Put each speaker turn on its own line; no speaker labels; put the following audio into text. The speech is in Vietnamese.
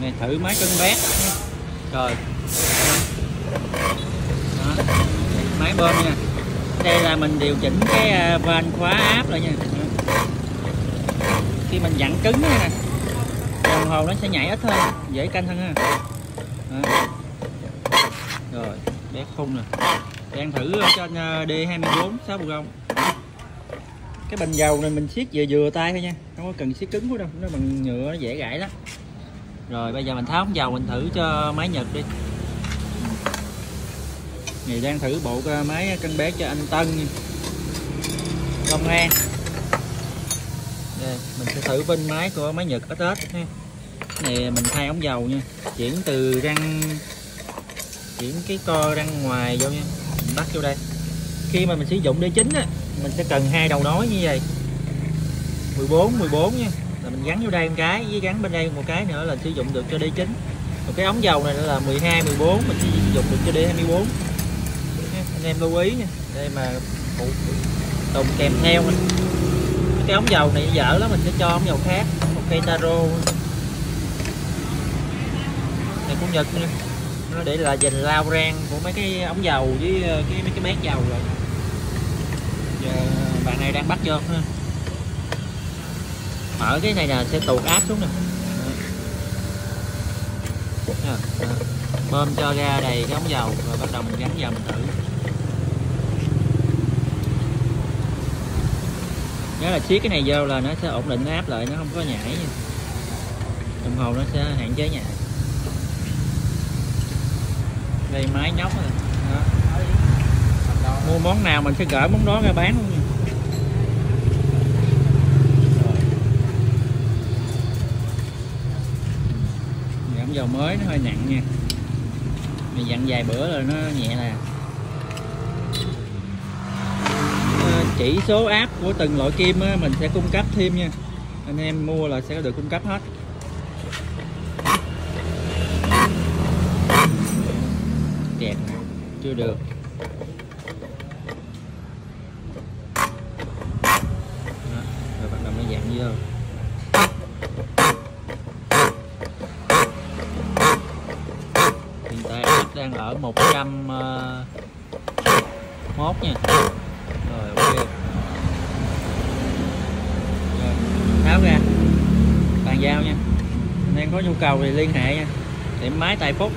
này thử máy cân bét. Rồi đó. máy bơm nha. Đây là mình điều chỉnh cái à, van khóa áp lại nha. Khi mình dặn cứng nha đồng hồ nó sẽ nhảy ít hơn, dễ canh hơn ha. Đó. rồi bé khung nè. Đang thử trên D24 6 không cái bình dầu này mình siết vừa vừa tay thôi nha. Không có cần siết cứng quá đâu, nó bằng nhựa, nó dễ gãy lắm rồi bây giờ mình tháo ống dầu mình thử cho máy nhật đi. Này đang thử bộ máy cân bé cho anh Tân. Nha. Long An. Đây, mình sẽ thử bên máy của máy Nhật SS ha. Này mình thay ống dầu nha. Chuyển từ răng chuyển cái co răng ngoài vô nha. Mình bắt vô đây. Khi mà mình sử dụng đế chính á mình sẽ cần hai đầu nối như vậy. 14 14 nha mình gắn vô đây một cái, với gắn bên đây một cái nữa là sử dụng được cho D9 một cái ống dầu này là 12 14 mình sử dụng được cho D24 anh em lưu ý nha đây mà phụ tùng kèm theo mình. Cái ống dầu này dở lắm, mình sẽ cho ống dầu khác, một cây taro. Này cũng nhật nha nó để là dành lao rang của mấy cái ống dầu với ờ, cái, mấy cái bét dầu rồi. Giờ bạn này đang bắt chưa? ha mở cái này là sẽ tuột áp xuống nè. Bơm cho ra đầy cái ống dầu rồi bắt đầu mình gắn vào mình thử. Nhớ là siết cái này vô là nó sẽ ổn định áp lại, nó không có nhảy. Đồng hồ nó sẽ hạn chế nhảy. Đây, máy nhóc rồi đó. mua món nào mình sẽ gửi món đó ra bán luôn nha. Dầu mới nó hơi nặng nha. Mình dặn vài bữa rồi nó nhẹ nè. Ờ, chỉ số áp của từng loại kim á, mình sẽ cung cấp thêm nha. Anh em mua là sẽ được cung cấp hết. Kẹt chưa được. Đó, rồi bắt đầu mới dặn vô hiện tại áp đang ở 101 ờ, nha. Rồi, ok. Rồi, tháo ra. Bàn giao nha. Anh em có nhu cầu thì liên hệ nha. Điểm máy tại phúc.